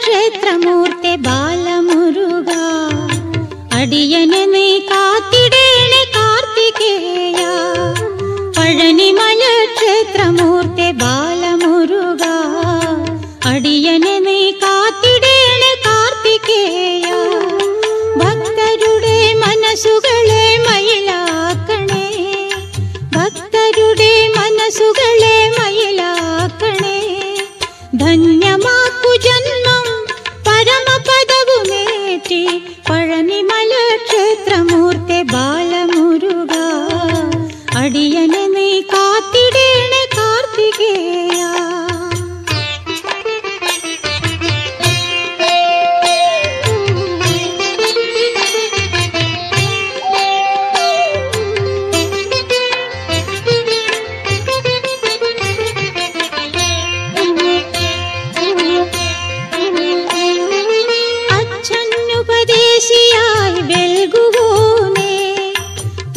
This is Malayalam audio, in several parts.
ക്ഷേത്രമൂർത്തെ ബാലമുരുക. അടിയനെ നീ കാത്തിടേണേ കാർത്തികേയ. പഴനിമല ക്ഷേത്രമൂർത്തെ ബാലമുരുക. അടിയനെ നീ കാത്തിടേണേ കാർത്തികേയ. ഭക്തരുടെ മനസ്സുകളെ മയിലാക്കണേ. ഭക്തരുടെ മനസ്സുകളെ മയിലാക്കണേ. ധന്യമാക്കു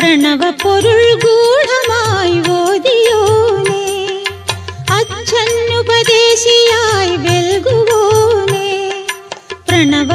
പ്രണവ പൊരുൾ ഗൂഢമായി ഓതിയോനേ അച്ഛനുപദേശിയായി വെൽകുവോനേ പ്രണവ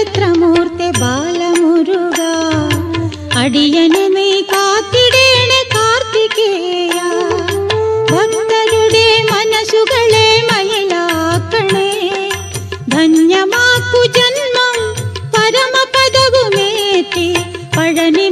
ക്ഷേത്രമൂർത്തെ ബാലമുരുക. അടിയനെ നീ കാത്തിടേണേ കാർത്തികേയ. ഭക്തരുടെ മനസ്സുകളെ മയിലാക്കണേ. ധന്യമാക്കു ജന്മം പരമപദവുമേറ്റി. പഴനി